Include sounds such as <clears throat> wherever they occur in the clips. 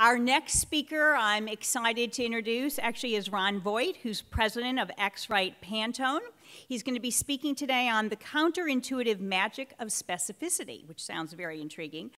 Our next speaker I'm excited to introduce actually is Ron Voigt, who's president of X-Rite Pantone. He's going to be speaking today on the counterintuitive magic of specificity, which sounds very intriguing.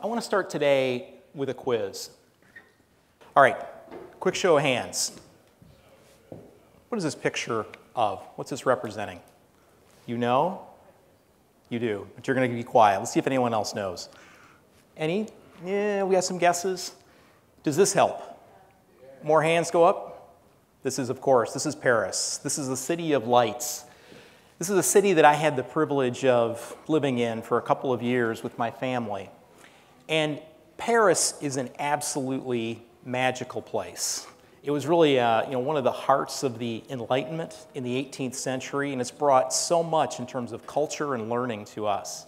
I want to start today with a quiz. All right, quick show of hands. What is this picture of? What's this representing? You know? You do, but you're going to be quiet. Let's see if anyone else knows. Any? Yeah, we have some guesses. Does this help? More hands go up? This is, of course, this is Paris. This is the city of lights. This is a city that I had the privilege of living in for a couple of years with my family. And Paris is an absolutely magical place. It was really uh, you know, one of the hearts of the Enlightenment in the 18th century, and it's brought so much in terms of culture and learning to us.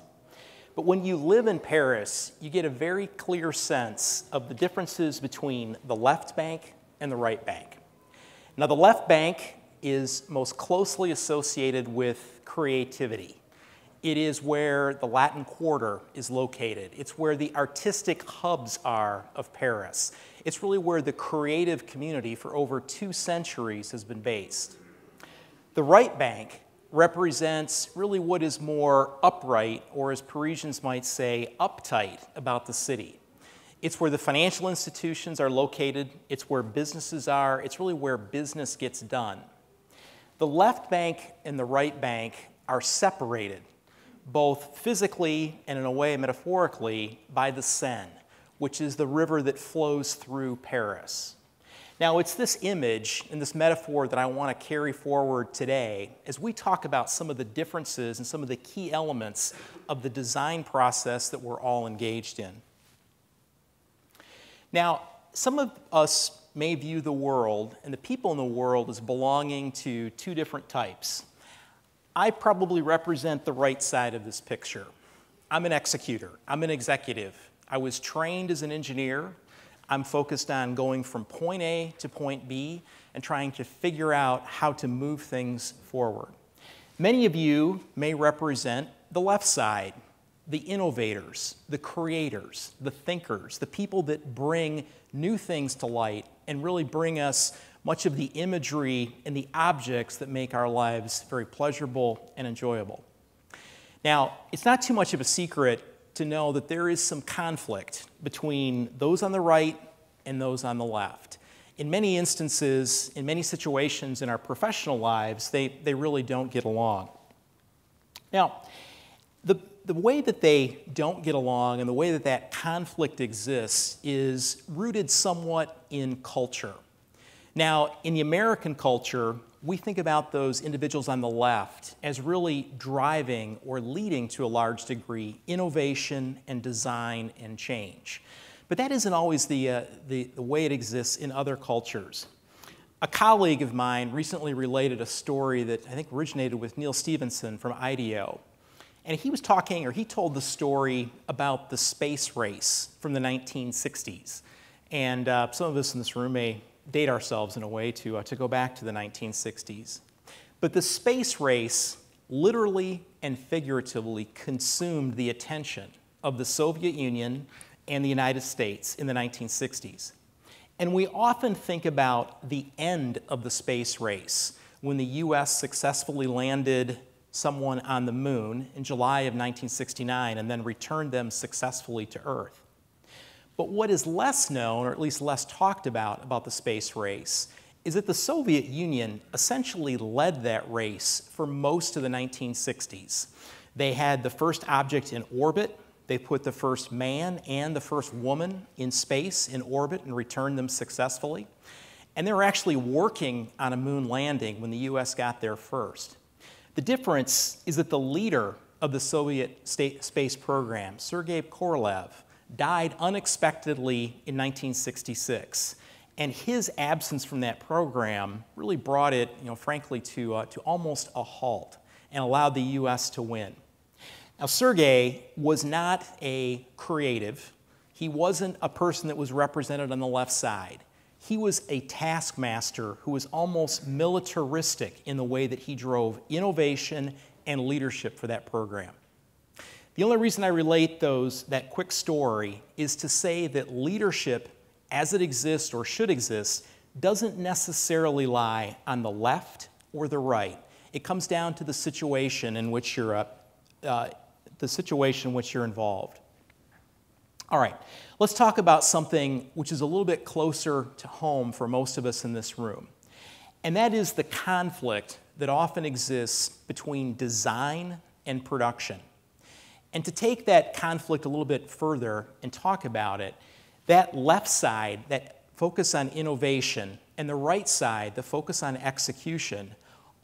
But when you live in Paris, you get a very clear sense of the differences between the left bank and the right bank. Now, the left bank is most closely associated with creativity. It is where the Latin Quarter is located. It's where the artistic hubs are of Paris. It's really where the creative community for over two centuries has been based. The right bank represents really what is more upright, or as Parisians might say, uptight about the city. It's where the financial institutions are located, it's where businesses are, it's really where business gets done. The left bank and the right bank are separated both physically and in a way metaphorically by the Seine, which is the river that flows through Paris. Now, it's this image and this metaphor that I want to carry forward today as we talk about some of the differences and some of the key elements of the design process that we're all engaged in. Now, some of us may view the world and the people in the world as belonging to two different types. I probably represent the right side of this picture. I'm an executor, I'm an executive. I was trained as an engineer. I'm focused on going from point A to point B and trying to figure out how to move things forward. Many of you may represent the left side, the innovators, the creators, the thinkers, the people that bring new things to light and really bring us much of the imagery and the objects that make our lives very pleasurable and enjoyable. Now, it's not too much of a secret to know that there is some conflict between those on the right and those on the left. In many instances, in many situations in our professional lives, they, they really don't get along. Now, the, the way that they don't get along and the way that that conflict exists is rooted somewhat in culture. Now, in the American culture, we think about those individuals on the left as really driving or leading to a large degree innovation and design and change. But that isn't always the, uh, the, the way it exists in other cultures. A colleague of mine recently related a story that I think originated with Neil Stevenson from IDEO. And he was talking, or he told the story about the space race from the 1960s. And uh, some of us in this room may date ourselves in a way to, uh, to go back to the 1960s. But the space race literally and figuratively consumed the attention of the Soviet Union and the United States in the 1960s. And we often think about the end of the space race when the US successfully landed someone on the moon in July of 1969 and then returned them successfully to Earth. But what is less known, or at least less talked about, about the space race is that the Soviet Union essentially led that race for most of the 1960s. They had the first object in orbit, they put the first man and the first woman in space in orbit and returned them successfully. And they were actually working on a moon landing when the US got there first. The difference is that the leader of the Soviet space program, Sergei Korolev, died unexpectedly in 1966. And his absence from that program really brought it, you know, frankly, to, uh, to almost a halt and allowed the U.S. to win. Now, Sergei was not a creative. He wasn't a person that was represented on the left side. He was a taskmaster who was almost militaristic in the way that he drove innovation and leadership for that program. The only reason I relate those, that quick story is to say that leadership as it exists or should exist doesn't necessarily lie on the left or the right. It comes down to the situation in which you're, uh, uh, the situation in which you're involved. All right, let's talk about something which is a little bit closer to home for most of us in this room. And that is the conflict that often exists between design and production. And to take that conflict a little bit further and talk about it, that left side, that focus on innovation, and the right side, the focus on execution,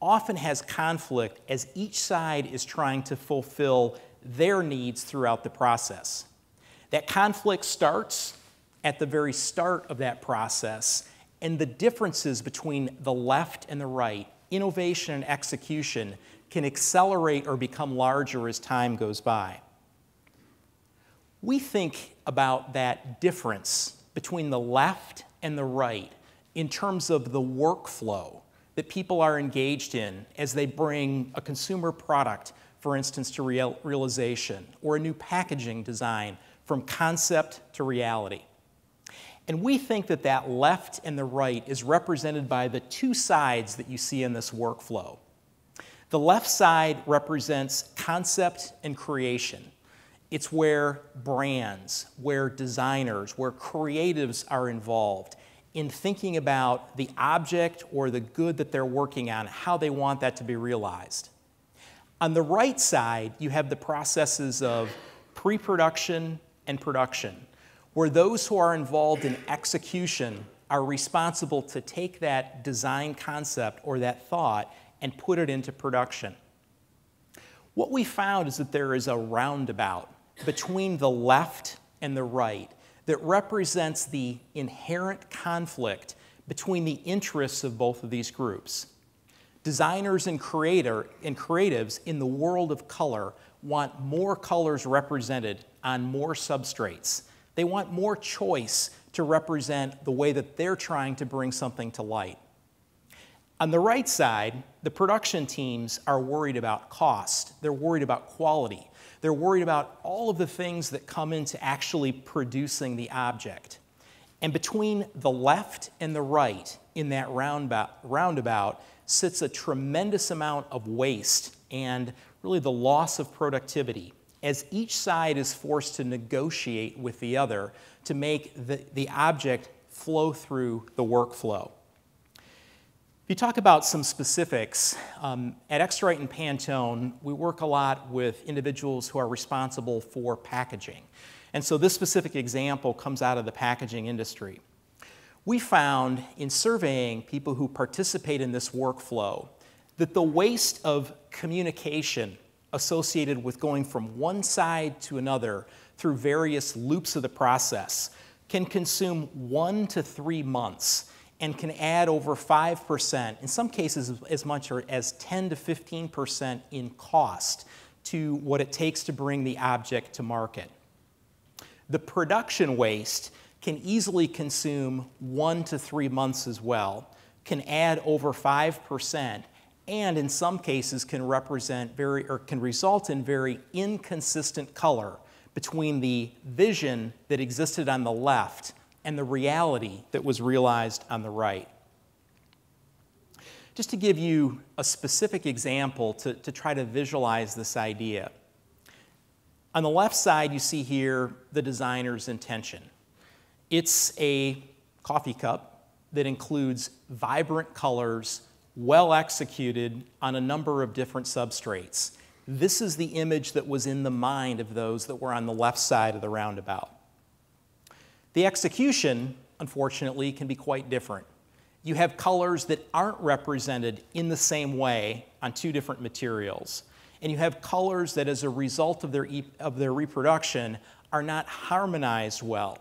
often has conflict as each side is trying to fulfill their needs throughout the process. That conflict starts at the very start of that process, and the differences between the left and the right, innovation and execution, can accelerate or become larger as time goes by. We think about that difference between the left and the right in terms of the workflow that people are engaged in as they bring a consumer product, for instance, to real realization, or a new packaging design from concept to reality. And we think that that left and the right is represented by the two sides that you see in this workflow. The left side represents concept and creation. It's where brands, where designers, where creatives are involved in thinking about the object or the good that they're working on, how they want that to be realized. On the right side, you have the processes of pre production and production, where those who are involved in execution are responsible to take that design concept or that thought and put it into production. What we found is that there is a roundabout between the left and the right that represents the inherent conflict between the interests of both of these groups. Designers and, creator, and creatives in the world of color want more colors represented on more substrates. They want more choice to represent the way that they're trying to bring something to light. On the right side, the production teams are worried about cost, they're worried about quality, they're worried about all of the things that come into actually producing the object. And between the left and the right in that roundabout, sits a tremendous amount of waste and really the loss of productivity as each side is forced to negotiate with the other to make the, the object flow through the workflow. If you talk about some specifics, um, at X-Rite and Pantone, we work a lot with individuals who are responsible for packaging. And so this specific example comes out of the packaging industry. We found in surveying people who participate in this workflow that the waste of communication associated with going from one side to another through various loops of the process can consume one to three months and can add over 5%, in some cases as much as 10 to 15% in cost to what it takes to bring the object to market. The production waste can easily consume one to three months as well, can add over 5%, and in some cases can represent very or can result in very inconsistent color between the vision that existed on the left and the reality that was realized on the right. Just to give you a specific example to, to try to visualize this idea. On the left side, you see here the designer's intention. It's a coffee cup that includes vibrant colors well executed on a number of different substrates. This is the image that was in the mind of those that were on the left side of the roundabout. The execution, unfortunately, can be quite different. You have colors that aren't represented in the same way on two different materials. And you have colors that, as a result of their, of their reproduction, are not harmonized well.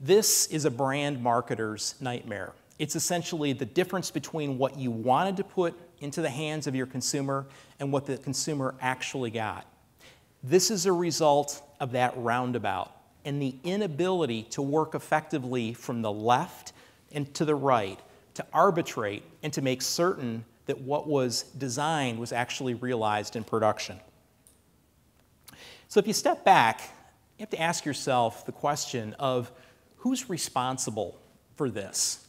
This is a brand marketer's nightmare. It's essentially the difference between what you wanted to put into the hands of your consumer and what the consumer actually got. This is a result of that roundabout and the inability to work effectively from the left and to the right to arbitrate and to make certain that what was designed was actually realized in production. So if you step back, you have to ask yourself the question of who's responsible for this?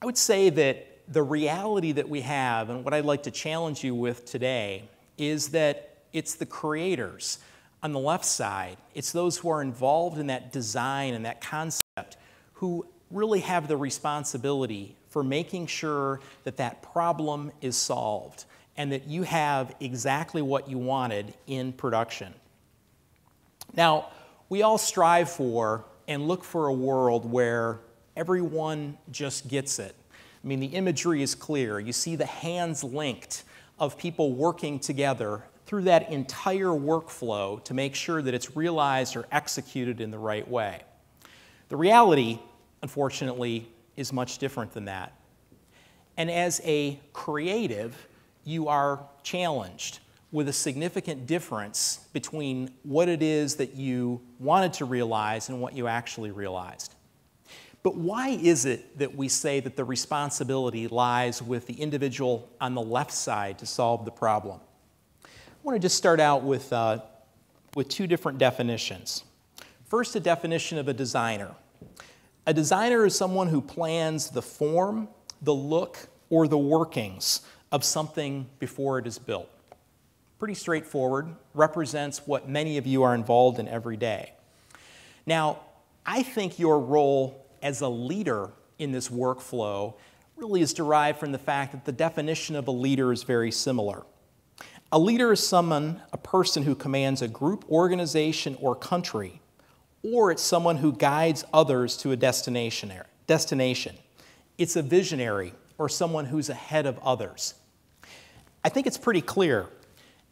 I would say that the reality that we have, and what I'd like to challenge you with today, is that it's the creators on the left side, it's those who are involved in that design and that concept who really have the responsibility for making sure that that problem is solved and that you have exactly what you wanted in production. Now, we all strive for and look for a world where everyone just gets it. I mean, the imagery is clear. You see the hands linked of people working together through that entire workflow to make sure that it's realized or executed in the right way. The reality, unfortunately, is much different than that. And as a creative, you are challenged with a significant difference between what it is that you wanted to realize and what you actually realized. But why is it that we say that the responsibility lies with the individual on the left side to solve the problem? I want to just start out with, uh, with two different definitions. First, a definition of a designer. A designer is someone who plans the form, the look, or the workings of something before it is built. Pretty straightforward, represents what many of you are involved in every day. Now, I think your role as a leader in this workflow really is derived from the fact that the definition of a leader is very similar. A leader is someone, a person who commands a group, organization, or country, or it's someone who guides others to a destination. destination. It's a visionary or someone who's ahead of others. I think it's pretty clear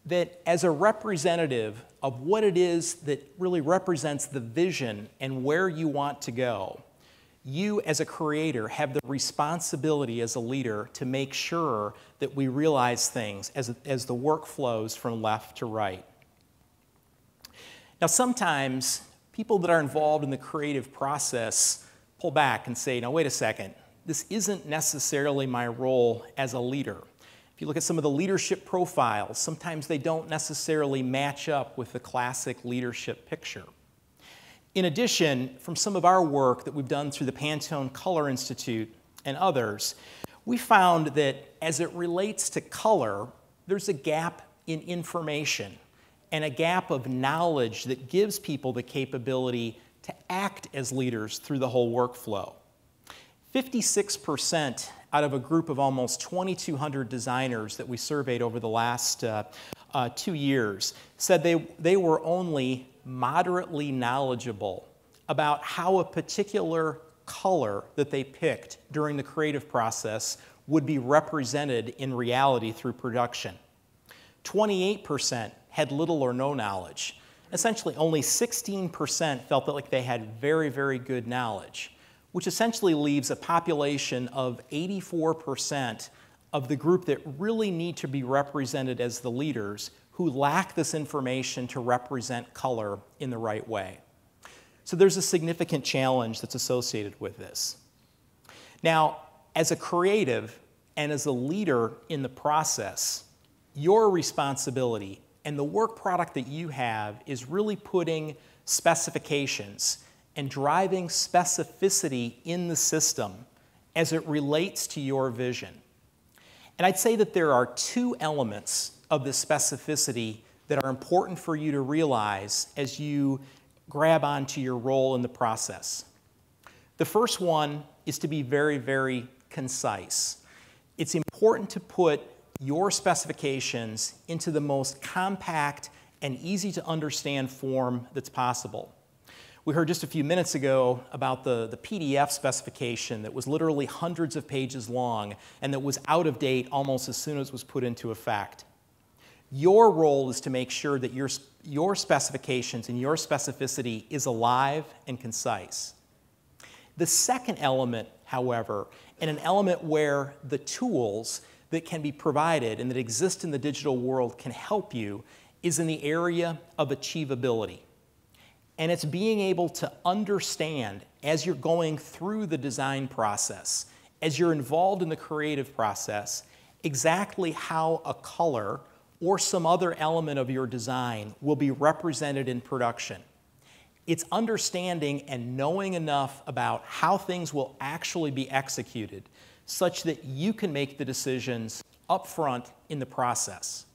that as a representative of what it is that really represents the vision and where you want to go, you as a creator have the responsibility as a leader to make sure that we realize things as, as the work flows from left to right. Now, sometimes people that are involved in the creative process pull back and say, now, wait a second, this isn't necessarily my role as a leader. If you look at some of the leadership profiles, sometimes they don't necessarily match up with the classic leadership picture. In addition, from some of our work that we've done through the Pantone Color Institute and others, we found that as it relates to color, there's a gap in information and a gap of knowledge that gives people the capability to act as leaders through the whole workflow. 56% out of a group of almost 2,200 designers that we surveyed over the last uh, uh, two years said they, they were only moderately knowledgeable about how a particular color that they picked during the creative process would be represented in reality through production. 28% had little or no knowledge. Essentially, only 16% felt that like they had very, very good knowledge, which essentially leaves a population of 84% of the group that really need to be represented as the leaders who lack this information to represent color in the right way. So there's a significant challenge that's associated with this. Now, as a creative and as a leader in the process, your responsibility and the work product that you have is really putting specifications and driving specificity in the system as it relates to your vision. And I'd say that there are two elements of the specificity that are important for you to realize as you grab onto your role in the process. The first one is to be very, very concise. It's important to put your specifications into the most compact and easy to understand form that's possible. We heard just a few minutes ago about the, the PDF specification that was literally hundreds of pages long and that was out of date almost as soon as it was put into effect. Your role is to make sure that your, your specifications and your specificity is alive and concise. The second element, however, and an element where the tools that can be provided and that exist in the digital world can help you, is in the area of achievability. And it's being able to understand as you're going through the design process, as you're involved in the creative process, exactly how a color or some other element of your design will be represented in production. It's understanding and knowing enough about how things will actually be executed such that you can make the decisions upfront in the process.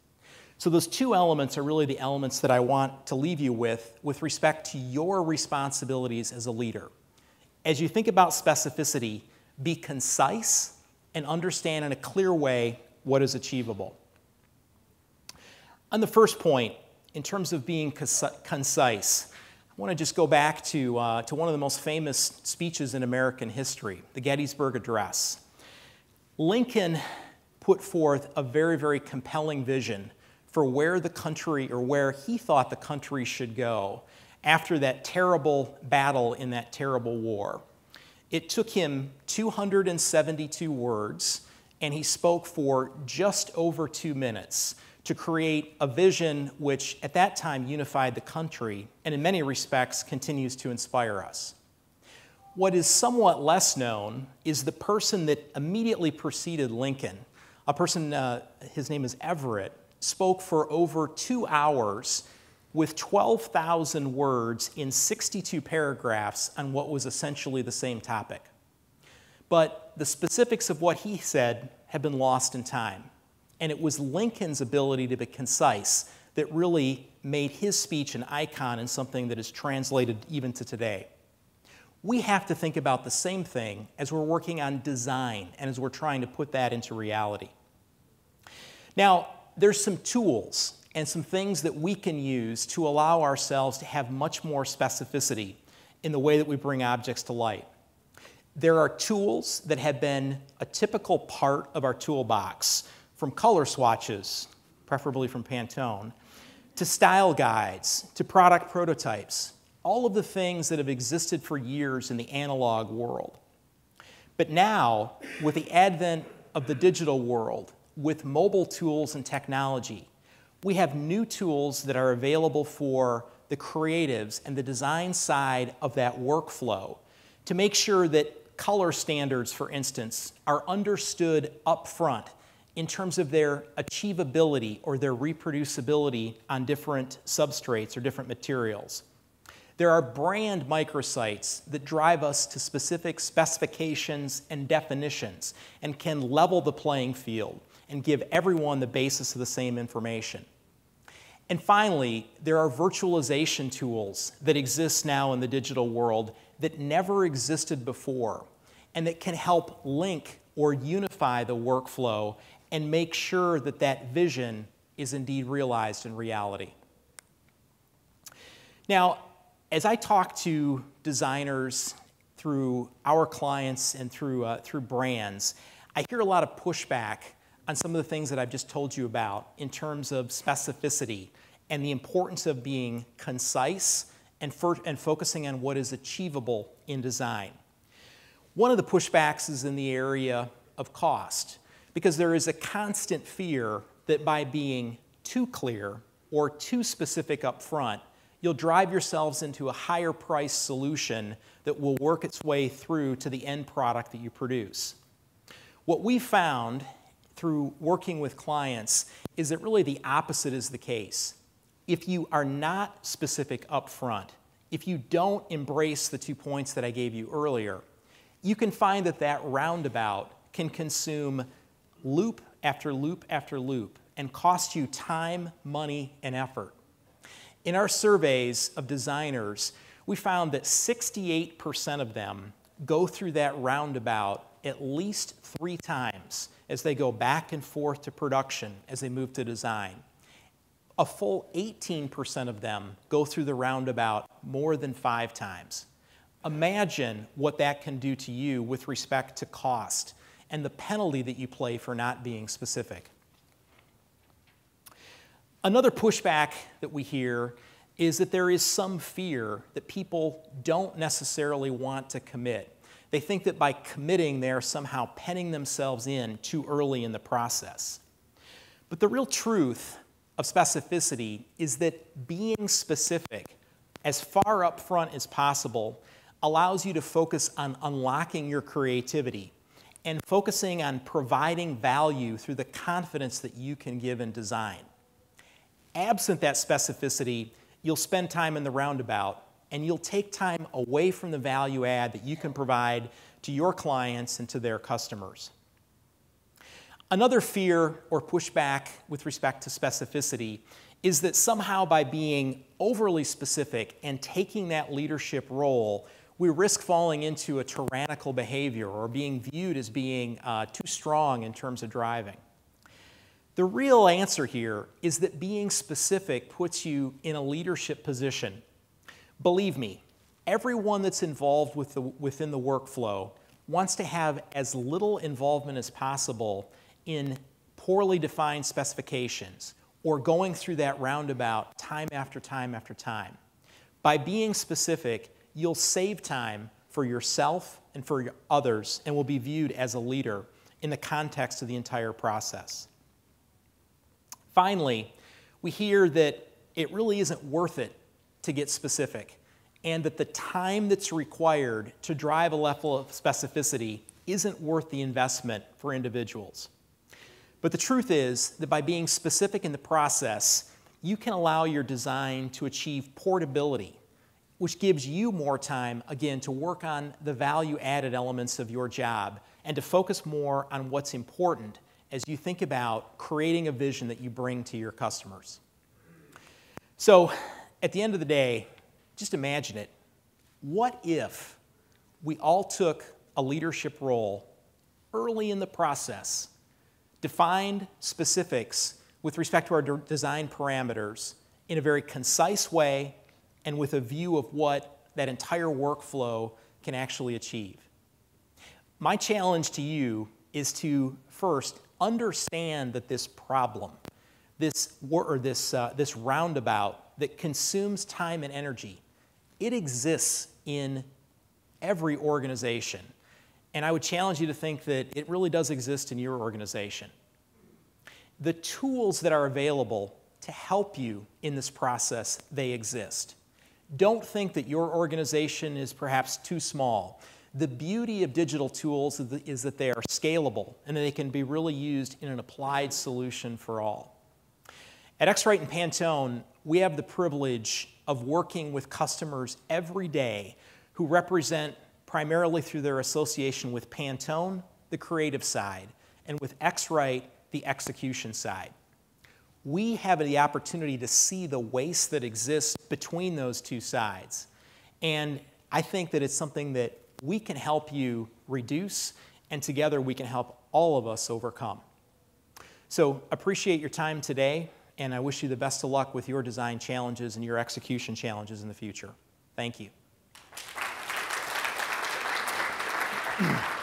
So, those two elements are really the elements that I want to leave you with with respect to your responsibilities as a leader. As you think about specificity, be concise and understand in a clear way what is achievable. On the first point, in terms of being concise, I want to just go back to, uh, to one of the most famous speeches in American history, the Gettysburg Address. Lincoln put forth a very, very compelling vision for where the country or where he thought the country should go after that terrible battle in that terrible war. It took him 272 words, and he spoke for just over two minutes to create a vision which at that time unified the country and in many respects continues to inspire us. What is somewhat less known is the person that immediately preceded Lincoln. A person, uh, his name is Everett, spoke for over two hours with 12,000 words in 62 paragraphs on what was essentially the same topic. But the specifics of what he said have been lost in time. And it was Lincoln's ability to be concise that really made his speech an icon and something that is translated even to today. We have to think about the same thing as we're working on design and as we're trying to put that into reality. Now, there's some tools and some things that we can use to allow ourselves to have much more specificity in the way that we bring objects to light. There are tools that have been a typical part of our toolbox, from color swatches, preferably from Pantone, to style guides, to product prototypes, all of the things that have existed for years in the analog world. But now, with the advent of the digital world, with mobile tools and technology, we have new tools that are available for the creatives and the design side of that workflow to make sure that color standards, for instance, are understood up front in terms of their achievability or their reproducibility on different substrates or different materials. There are brand microsites that drive us to specific specifications and definitions and can level the playing field and give everyone the basis of the same information. And finally, there are virtualization tools that exist now in the digital world that never existed before and that can help link or unify the workflow and make sure that that vision is indeed realized in reality. Now, as I talk to designers through our clients and through, uh, through brands, I hear a lot of pushback on some of the things that I've just told you about in terms of specificity and the importance of being concise and, and focusing on what is achievable in design. One of the pushbacks is in the area of cost, because there is a constant fear that by being too clear or too specific up front, you'll drive yourselves into a higher price solution that will work its way through to the end product that you produce. What we found through working with clients is that really the opposite is the case. If you are not specific up front, if you don't embrace the two points that I gave you earlier, you can find that that roundabout can consume loop after loop after loop and cost you time, money, and effort. In our surveys of designers, we found that 68% of them go through that roundabout at least three times as they go back and forth to production as they move to design. A full 18% of them go through the roundabout more than five times. Imagine what that can do to you with respect to cost and the penalty that you play for not being specific. Another pushback that we hear is that there is some fear that people don't necessarily want to commit they think that by committing, they're somehow penning themselves in too early in the process. But the real truth of specificity is that being specific as far up front as possible allows you to focus on unlocking your creativity and focusing on providing value through the confidence that you can give in design. Absent that specificity, you'll spend time in the roundabout and you'll take time away from the value add that you can provide to your clients and to their customers. Another fear or pushback with respect to specificity is that somehow by being overly specific and taking that leadership role, we risk falling into a tyrannical behavior or being viewed as being uh, too strong in terms of driving. The real answer here is that being specific puts you in a leadership position. Believe me, everyone that's involved with the, within the workflow wants to have as little involvement as possible in poorly defined specifications or going through that roundabout time after time after time. By being specific, you'll save time for yourself and for others and will be viewed as a leader in the context of the entire process. Finally, we hear that it really isn't worth it to get specific and that the time that's required to drive a level of specificity isn't worth the investment for individuals. But the truth is that by being specific in the process, you can allow your design to achieve portability, which gives you more time, again, to work on the value added elements of your job and to focus more on what's important as you think about creating a vision that you bring to your customers. So, at the end of the day, just imagine it. What if we all took a leadership role early in the process defined specifics with respect to our design parameters in a very concise way and with a view of what that entire workflow can actually achieve. My challenge to you is to first understand that this problem, this, or this, uh, this roundabout that consumes time and energy, it exists in every organization. And I would challenge you to think that it really does exist in your organization. The tools that are available to help you in this process, they exist. Don't think that your organization is perhaps too small. The beauty of digital tools is that they are scalable and they can be really used in an applied solution for all. At X-Rite and Pantone, we have the privilege of working with customers every day who represent primarily through their association with Pantone, the creative side, and with X-Rite, the execution side. We have the opportunity to see the waste that exists between those two sides. And I think that it's something that we can help you reduce, and together we can help all of us overcome. So appreciate your time today, and I wish you the best of luck with your design challenges and your execution challenges in the future. Thank you. <clears throat>